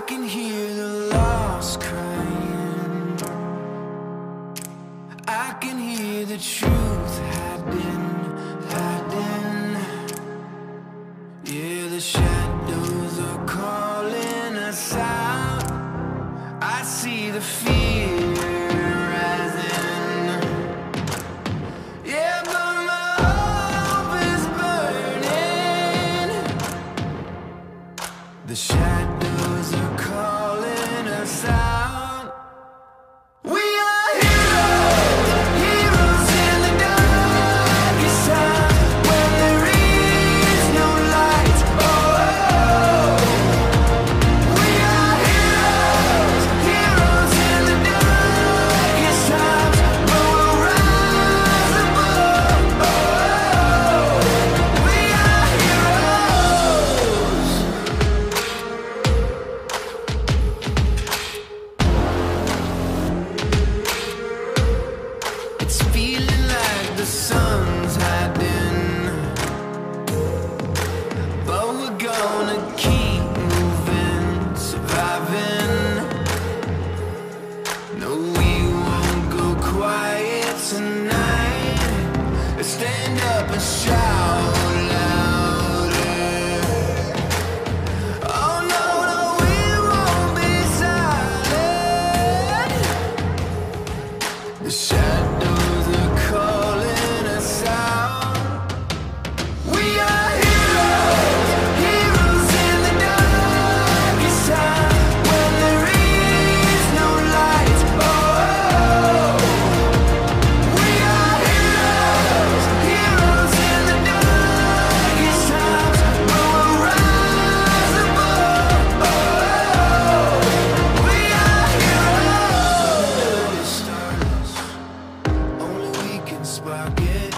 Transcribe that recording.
can hear the lost crying. I can hear the truth hiding, hiding. Yeah, the shadows are calling us out. I see the fear. The shadows are calling hiding, but we're gonna keep moving, surviving. No, we won't go quiet tonight. Stand up and shout. Oh Stars.